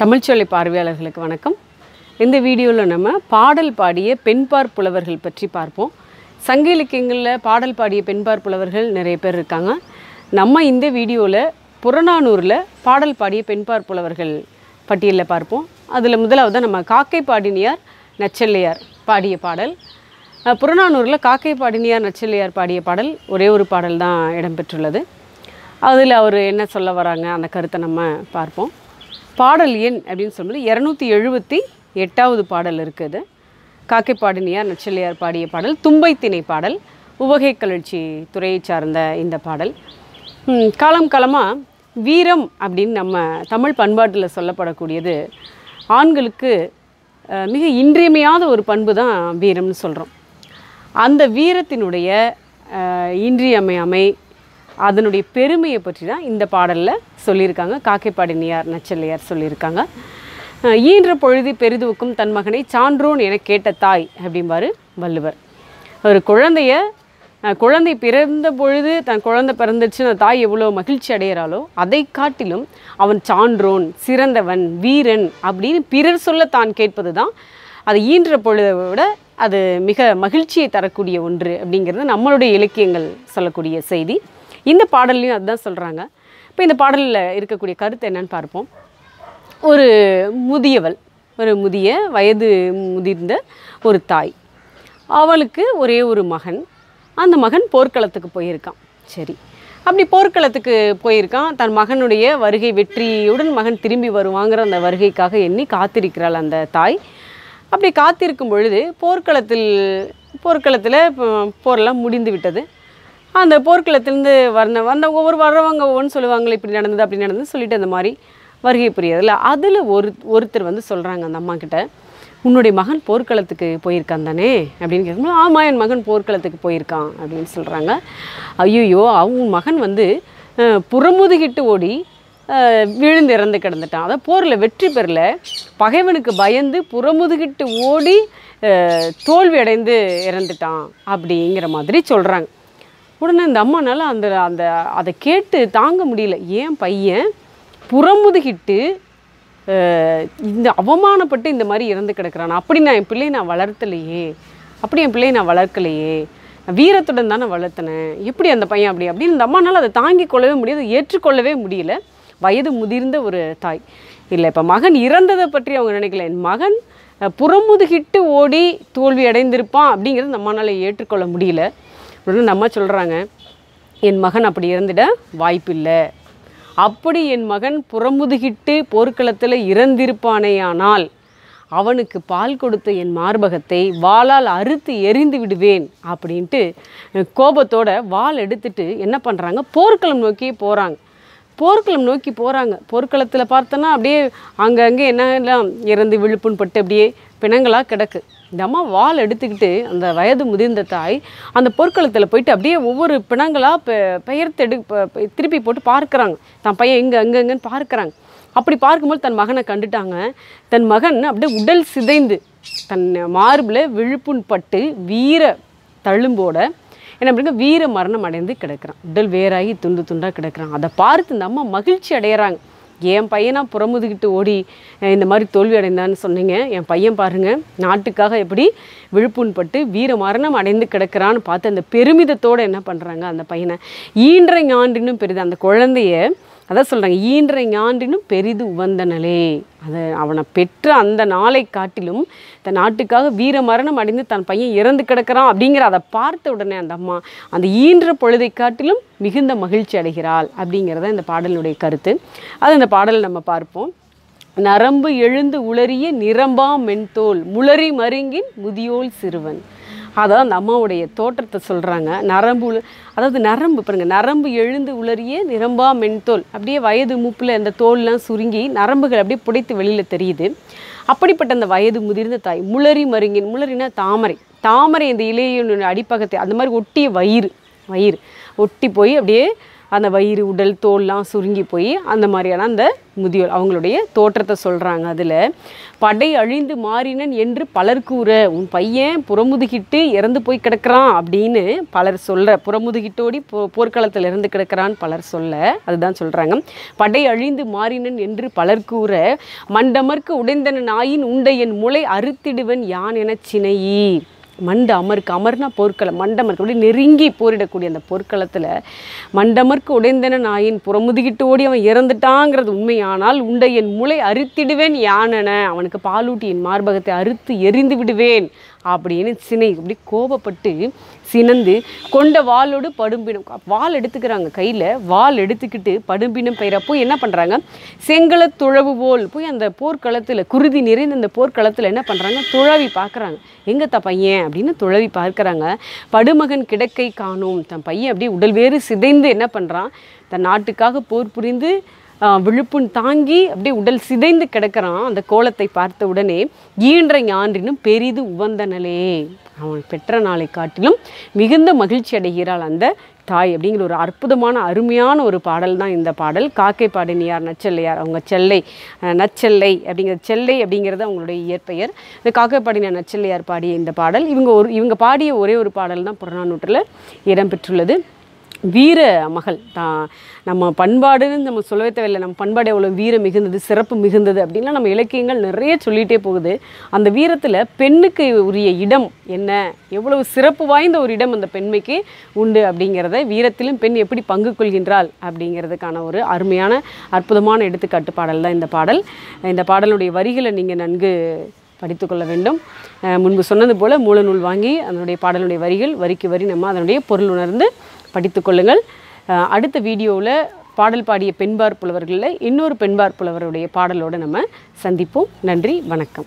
தமிழ்ச்சொல்லை பார்வையாளர்களுக்கு வணக்கம். இந்த வீடியோவில் நம்ம பாடல் பாடிய பெண்பார் புலவர்கள் பற்றி பார்ப்போம். சங்க இலக்கியங்களில் பாடல் பாடிய பெண்பார் புலவர்கள் நிறைய பேர் இருக்காங்க. நம்ம இந்த வீடியோவில் புறநானூரில் பாடல் பாடிய பெண்பார் புலவர்கள் பட்டியலில் பார்ப்போம். அதில் முதலாவது நம்ம காக்கை பாடினியார் நச்சல்லையார் பாடிய பாடல். புறநானூரில் காக்கை பாடினியார் நச்சல்லையார் பாடிய பாடல் ஒரே ஒரு பாடல் தான் இடம்பெற்றுள்ளது. அதில் அவர் என்ன சொல்ல வராங்க? அந்த கருத்தை நம்ம பார்ப்போம். பாடல் எண் அப்படின்னு சொல்லும்போது இரநூத்தி எழுபத்தி எட்டாவது பாடல் இருக்குது. காக்கை பாடினியார் நச்சல்லையார் பாடிய பாடல் தும்பை திணை பாடல் உவகை கலர்ச்சி துறையை சார்ந்த இந்த பாடல். காலம் காலமாக வீரம் அப்படின்னு நம்ம தமிழ் பண்பாட்டில் சொல்லப்படக்கூடியது ஆண்களுக்கு மிக இன்றியமையாத ஒரு பண்பு தான் வீரம்னு சொல்கிறோம் அந்த வீரத்தினுடைய இன்றியமையாமை அதனுடைய பெருமையை பற்றி தான் இந்த பாடலில் சொல்லியிருக்காங்க. காக்கைப்பாடினியார் நச்சல்லையார் சொல்லியிருக்காங்க. ஈன்ற பொழுது பெரிதுவுக்கும் தன் மகனை சான்றோன் என கேட்ட தாய் அப்படிம்பாரு வள்ளுவர். ஒரு குழந்தைய குழந்தை பிறந்த பொழுது தன் குழந்தை பிறந்துச்சு அந்த தாய் எவ்வளோ மகிழ்ச்சி அடைகிறாளோ அதை காட்டிலும் அவன் சான்றோன் சிறந்தவன் வீரன் அப்படின்னு பிறர் சொல்ல தான் கேட்பது தான். அதை ஈன்ற பொழுதை விட அது மிக மகிழ்ச்சியை தரக்கூடிய ஒன்று அப்படிங்கிறது நம்மளுடைய இலக்கியங்கள் சொல்லக்கூடிய செய்தி. இந்த பாடல்லையும் அதுதான் சொல்கிறாங்க இப்போ இந்த பாடலில் இருக்கக்கூடிய கருத்து என்னன்னு பார்ப்போம். ஒரு முதியவள் ஒரு முதிய வயது முதிர்ந்த ஒரு தாய். அவளுக்கு ஒரே ஒரு மகன். அந்த மகன் போர்க்களத்துக்கு போயிருக்கான். சரி. அப்படி போர்க்களத்துக்கு போயிருக்கான். தன் மகனுடைய வருகை வெற்றியுடன் மகன் திரும்பி வருவாங்கிற அந்த வருகைக்காக எண்ணி காத்திருக்கிறாள் அந்த தாய். அப்படி காத்திருக்கும் பொழுது போர்க்களத்தில் போர்க்களத்தில் போரெல்லாம் முடிந்து விட்டது. அந்த போர்க்களத்திலேருந்து வந்த வந்த ஒவ்வொரு வர்றவங்க ஒவ்வொன்று சொல்லுவாங்களே இப்படி நடந்தது அப்படி நடந்தது சொல்லிட்டு அந்த மாதிரி வருகை புரியதில்ல. அதில் ஒரு ஒருத்தர் வந்து சொல்கிறாங்க அந்த அம்மா கிட்ட உன்னுடைய மகன் போர்க்களத்துக்கு போயிருக்கான் தானே? அப்படின்னு கேட்கும்போது ஆமாம் என் மகன் போர்க்களத்துக்கு போயிருக்கான் அப்படின்னு சொல்கிறாங்க ஐயோ அவங்க மகன் வந்து புறமுதுகிட்டு ஓடி விழுந்து இறந்து கிடந்துட்டான். அதான் போரில் வெற்றி பெறல. பகைவனுக்கு பயந்து புறமுதுகிட்டு ஓடி தோல்வி அடைந்து இறந்துட்டான் அப்படிங்கிற மாதிரி சொல்கிறாங்க உடனே இந்த அம்மானால் அந்த அந்த அதை கேட்டு தாங்க முடியல. ஏன் பையன் புறமுதுகிட்டு இந்த அவமானப்பட்டு இந்த மாதிரி இறந்து கிடக்கிறான். அப்படி நான் என் பிள்ளையை நான் வளர்த்தலையே. அப்படி என் பிள்ளையை நான் வளர்க்கலையே. வீரத்துடன் தானே வளர்த்தினேன். எப்படி அந்த பையன் அப்படி? அப்படின்னு இந்த அம்மானால் அதை தாங்கி கொள்ளவே முடியாது ஏற்றுக்கொள்ளவே முடியல. வயது முதிர்ந்த ஒரு தாய். இல்லை இப்போ மகன் இறந்ததை பற்றி அவங்க நினைக்கல. என் மகன் புறமுதுகிட்டு ஓடி தோல்வி அடைந்திருப்பான் அப்படிங்கிறது இந்த அம்மானால் ஏற்றுக்கொள்ள முடியல. அப்படின்னு நம்ம சொல்கிறாங்க என் மகன் அப்படி இறந்துட வாய்ப்பில்லை. அப்படி என் மகன் புறமுதுகிட்டு போர்க்களத்தில் இறந்திருப்பானேயானால் அவனுக்கு பால் கொடுத்த என் மார்பகத்தை வாளால் அறுத்து எரிந்து விடுவேன் அப்படின்ட்டு கோபத்தோட வால் எடுத்துட்டு என்ன பண்ணுறாங்க போர்க்களம் நோக்கி போகிறாங்க போர்க்களம் நோக்கி போகிறாங்க போர்க்களத்தில் பார்த்தோன்னா அப்படியே அங்கங்கே என்ன எல்லாம் இறந்து விழுப்புண் பட்டு அப்படியே பிணங்களாக கிடக்கு. இந்த அம்மா வால் எடுத்துக்கிட்டு அந்த வயது முதிர்ந்த தாய் அந்த பொற்களத்தில் போயிட்டு அப்படியே ஒவ்வொரு பிணங்களாக பெ பெயர்த்தெடு ப- திருப்பி போட்டு பார்க்குறாங்க. தன் பையன் எங்கே அங்கே பார்க்குறாங்க. அப்படி பார்க்கும்போது தன் மகனை கண்டுட்டாங்க. தன் மகன் அப்படியே உடல் சிதைந்து தன் மார்பில் விழுப்புண் பட்டு வீர தழும்போட என்ன பண்ணுங்க வீர மரணம் அடைந்து கிடக்கிறான். உடல் வேறாகி துண்டு துண்டாக கிடக்குறான். அதை பார்த்து இந்த அம்மா மகிழ்ச்சி அடையிறாங்க. என் பையனாக புறமுதுகிட்டு ஓடி இந்த மாதிரி தோல்வி அடைந்தான்னு சொன்னீங்க. என் பையன் பாருங்க நாட்டுக்காக எப்படி விழுப்புண்பட்டு வீர மரணம் அடைந்து கிடக்குறான்னு பார்த்து அந்த பெருமிதத்தோட என்ன பண்ணுறாங்க அந்த பையனை. ஈன்ற ஞான்றினும் பெரிது அந்த குழந்தைய அதான் சொல்கிறாங்க ஈன்ற ஞாண்டினும் பெரிது உவந்தனலே. அதை அவனை பெற்ற அந்த நாளை காட்டிலும் தன் நாட்டுக்காக வீர மரணம் அடைந்து தன் பையன் இறந்து கிடக்கிறான் அப்படிங்கிற அதை பார்த்த உடனே அந்த அம்மா அந்த ஈன்ற பொழுதை காட்டிலும் மிகுந்த மகிழ்ச்சி அடைகிறாள் அப்படிங்கிறத இந்த பாடலுடைய கருத்து. அது இந்த பாடல் நம்ம பார்ப்போம். நரம்பு எழுந்து உளறிய நிரம்பா மென்தோல் முளரி மருங்கின் முதியோல் சிறுவன். அதான் அந்த அம்மாவுடைய தோற்றத்தை சொல்கிறாங்க நரம்பு அதாவது நரம்பு பாருங்கள் நரம்பு எழுந்து உளறிய நிரம்பா மென்தோல். அப்படியே வயது மூப்பில் அந்த தோல்லாம் சுருங்கி நரம்புகள் அப்படியே புடைத்து வெளியில் தெரியுது. அப்படிப்பட்ட அந்த வயது முதிர்ந்த தாய் முளரி மருங்கின் முளரினா தாமரை. தாமரை இந்த இலையினுடைய அடிப்பகத்தை அந்த மாதிரி ஒட்டிய வயிறு வயிறு. ஒட்டி போய் அப்படியே அந்த வயிறு உடல் தோல்லாம் சுருங்கி போய் அந்த மாதிரியான அந்த முதியோர் அவங்களுடைய தோற்றத்தை சொல்கிறாங்க அதில். படை அழிந்து மாறினன் என்று பலர் கூற உன் பையன் புறமுதுகிட்டு இறந்து போய் கிடக்கிறான் அப்படின்னு பலர் சொல்ல புறமுதுகிட்டோடி போ போர்க்களத்தில் இறந்து கிடக்கிறான்னு பலர் சொல்ல அதுதான் சொல்கிறாங்க படை அழிந்து மாறினன் என்று பலர் கூற மண்டமர்க்கு உடைந்தன நாயின் உண்டை என் முளை அறுத்திடுவன் யான் என சினையி? மண்ட அமர்க்கு அமர்னா போர்க்களம் மண்டமர்க்கு அப்படி நெருங்கி போரிடக்கூடிய அந்த போர்க்களத்தில் மண்டமர்க்கு உடைந்தன நாயின் புறமுதுகிட்டு ஓடி அவன் இறந்துட்டாங்கிறது உண்மையானால் உண்டை என் முளை அறுத்திடுவேன் யானென. அவனுக்கு பாலூட்டி என் மார்பகத்தை அறுத்து எரிந்து விடுவேன். அப்படின்னு சினை இப்படி கோபப்பட்டு சினந்து கொண்ட வாளோடு படும்பினம். வால் எடுத்துக்கிறாங்க கையில் வால் எடுத்துக்கிட்டு படும்பினம் பெயரப்போ என்ன பண்ணுறாங்க செங்கல துழவு போல் போய் அந்த போர்க்களத்தில் குருதி நிறைந்த அந்த போர்க்களத்தில் என்ன பண்ணுறாங்க துழவி பார்க்குறாங்க. எங்கே த பையன் அப்படின்னு துழவி பார்க்குறாங்க. படுமகன் கிடக்கை காணும். தன் பையன் அப்படியே உடல் வேறு சிதைந்து என்ன பண்ணுறான் தன் நாட்டுக்காக போர் புரிந்து விழுப்புண் தாங்கி அப்படியே உடல் சிதைந்து கிடக்கிறான். அந்த கோலத்தை பார்த்த உடனே ஈன்ற ஞான்றினும் பெரிது உவந்தனலே அவன் பெற்ற நாளை காட்டிலும் மிகுந்த மகிழ்ச்சி அடைகிறாள் அந்த தாய் அப்படிங்கிற ஒரு அற்புதமான அருமையான ஒரு பாடல் தான் இந்த பாடல். காக்கை பாடினியார் நச்செல்லையார். அவங்க செல்லை நச்செல்லை அப்படிங்கிற செல்லை அப்படிங்கிறது அவங்களுடைய இயற்பெயர். இந்த காக்கை பாடினியார் நச்செல்லையார் பாடிய இந்த பாடல் இவங்க ஒரு இவங்க பாடிய ஒரே ஒரு பாடல் தான் புறநானூற்றில் இடம்பெற்றுள்ளது வீர மகள். தான் நம்ம பண்பாடுன்னு நம்ம சொல்லவே தேவையில்லை. நம்ம பண்பாடு எவ்வளோ வீரம் மிகுந்தது சிறப்பு மிகுந்தது அப்படின்லாம் நம்ம இலக்கியங்கள் நிறைய சொல்லிகிட்டே போகுது. அந்த வீரத்தில் பெண்ணுக்கு உரிய இடம் என்ன? எவ்வளவு சிறப்பு வாய்ந்த ஒரு இடம் அந்த பெண்மைக்கு உண்டு அப்படிங்கிறத வீரத்திலும் பெண் எப்படி பங்கு கொள்கின்றாள் அப்படிங்கிறதுக்கான ஒரு அருமையான அற்புதமான எடுத்துக்காட்டு பாடல் தான் இந்த பாடல். இந்த பாடலுடைய வரிகளை நீங்கள் நன்கு படித்துக்கொள்ள வேண்டும். முன்பு சொன்னது போல் மூலநூல் வாங்கி அதனுடைய பாடலுடைய வரிகள் வரிக்கு வரி நம்ம அதனுடைய பொருள் உணர்ந்து படித்துக்கொள்ளுங்கள். கொள்ளுங்கள் அடுத்த வீடியோவில் பாடல் பாடிய பெண்பார் புலவர்களில் இன்னொரு பெண்பார் புலவருடைய பாடலோடு நம்ம சந்திப்போம். நன்றி வணக்கம்.